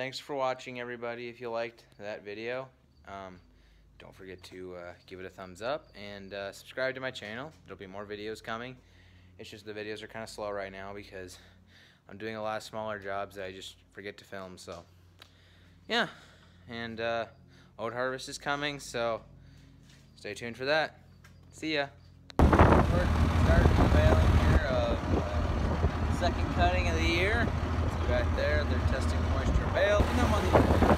thanks for watching, everybody. If you liked that video, um, don't forget to uh, give it a thumbs up and uh, subscribe to my channel. There'll be more videos coming. It's just the videos are kind of slow right now because I'm doing a lot of smaller jobs that I just forget to film. So, yeah. And uh, oat harvest is coming, so stay tuned for that. See ya. Uh, second cutting of the year. Back there, they're testing the moisture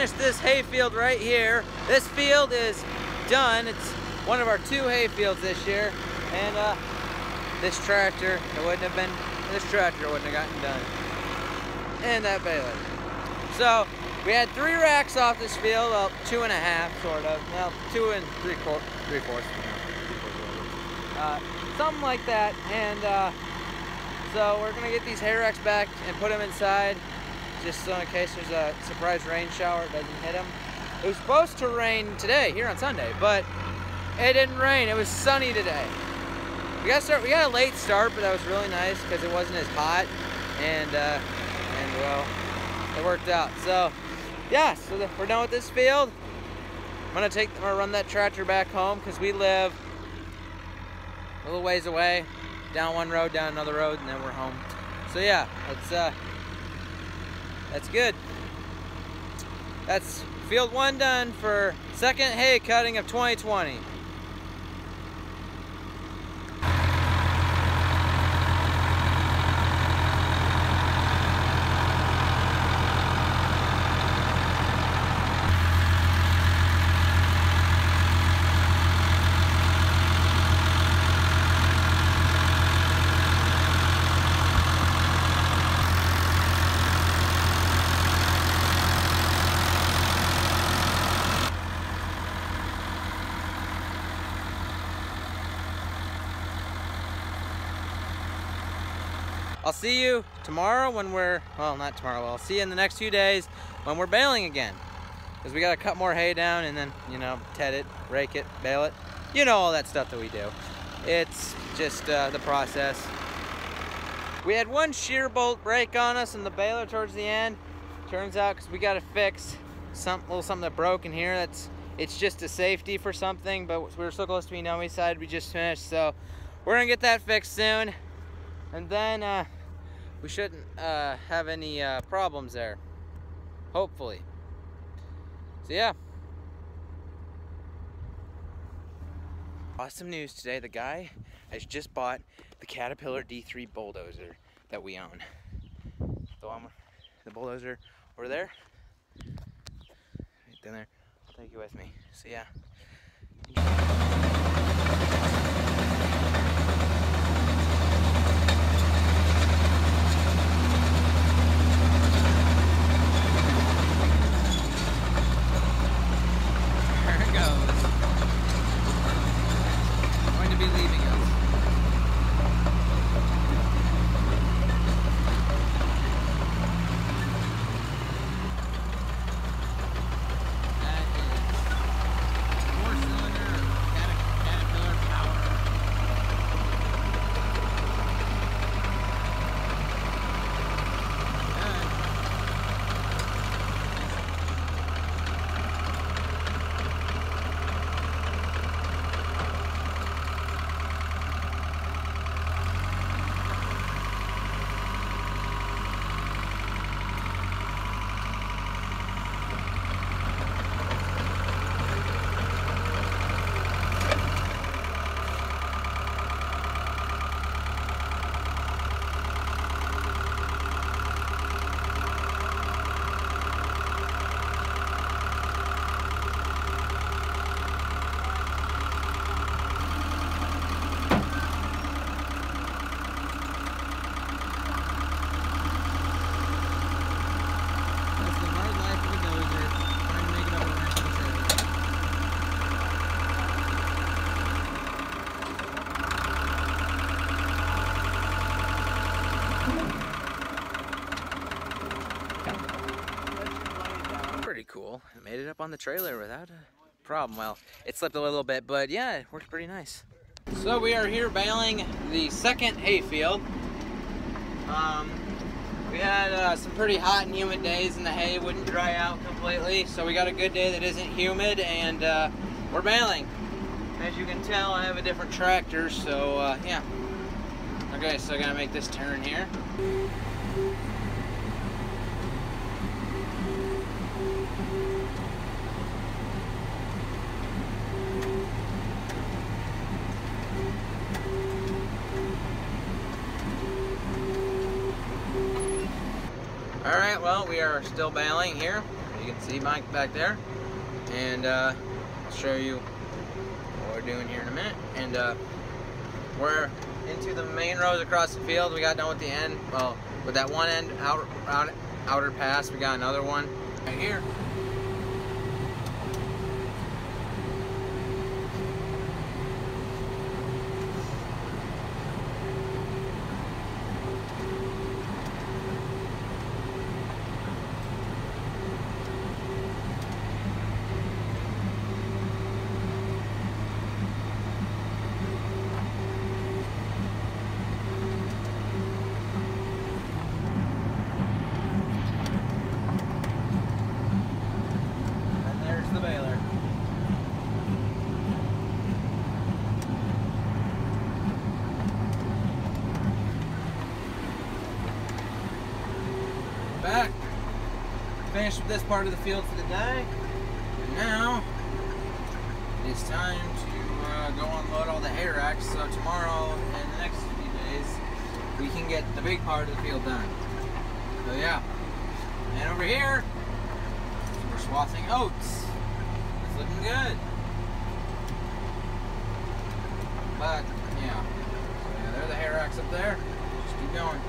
finished this hay field right here. This field is done. It's one of our two hay fields this year. And uh, this tractor, it wouldn't have been, this tractor wouldn't have gotten done. And that baler. So we had three racks off this field, well, two and a half, sort of. Well, two and three, quar three fourths. Uh, something like that. And uh, so we're gonna get these hay racks back and put them inside just so in case there's a surprise rain shower, it doesn't hit them. It was supposed to rain today, here on Sunday, but it didn't rain. It was sunny today. We got start. We got a late start, but that was really nice because it wasn't as hot, and uh, and well, it worked out. So yeah, so the, we're done with this field. I'm gonna take. I'm gonna run that tractor back home because we live a little ways away, down one road, down another road, and then we're home. So yeah, let's. Uh, that's good. That's field one done for second hay cutting of 2020. I'll see you tomorrow when we're, well, not tomorrow, I'll see you in the next few days when we're baling again. Because we got to cut more hay down and then, you know, ted it, rake it, bale it. You know all that stuff that we do. It's just uh, the process. We had one shear bolt break on us in the baler towards the end. Turns out, because we got to fix some little something that broke in here. That's It's just a safety for something, but we were so close to being on side we just finished. So we're going to get that fixed soon. And then uh, we shouldn't uh, have any uh, problems there. Hopefully. So yeah. Awesome news today. The guy has just bought the Caterpillar D3 bulldozer that we own. The one, the bulldozer over there, right down there. I'll take you with me. So yeah. Up on the trailer without a problem. Well, it slipped a little bit, but yeah, it worked pretty nice. So we are here baling the second hayfield. Um, we had uh, some pretty hot and humid days and the hay wouldn't dry out completely. So we got a good day that isn't humid and uh, we're baling. As you can tell, I have a different tractor, so uh, yeah. Okay, so I gotta make this turn here. All right, well, we are still baling here. You can see Mike back there. And uh, I'll show you what we're doing here in a minute. And uh, we're into the main rows across the field. We got done with the end, well, with that one end out, outer pass, we got another one right here. back. Finished with this part of the field for the day. And now, it is time to uh, go unload all the hay racks. So tomorrow and the next few days, we can get the big part of the field done. So yeah. And over here, we're swathing oats. It's looking good. But, yeah. So yeah, there are the hay racks up there. Just keep going.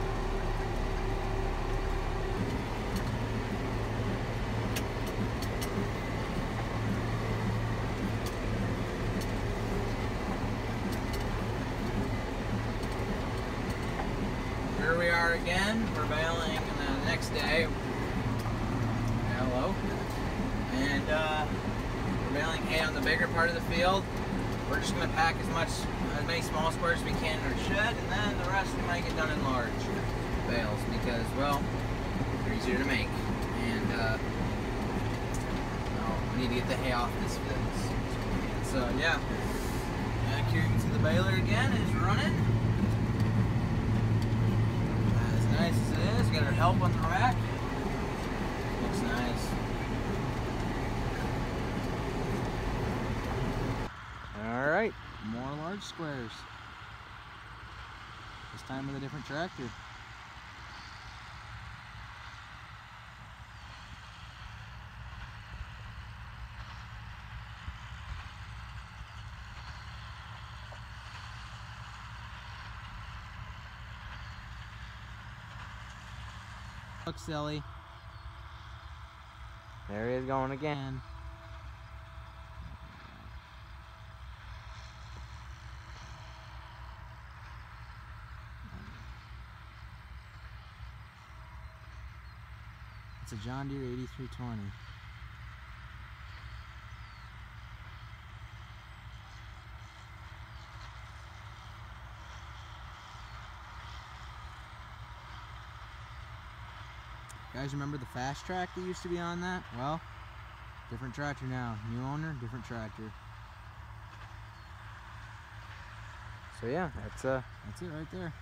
here we are again. We're baling the next day. And uh, we're baling hay on the bigger part of the field. We're just going to pack as much, as many small squares as we can in our shed, and then the rest we might get done in large bales because, well, they're easier to make. And uh, oh, we need to get the hay off this field. So yeah, back here you can see the baler again is running. As nice as it is. Got our help on the rack. Looks nice. All right, more large squares. This time with a different tractor. Look silly. There he is going again. It's a John Deere 8320. Guys, remember the fast track that used to be on that? Well, different tractor now. New owner, different tractor. So yeah, that's uh, that's it right there.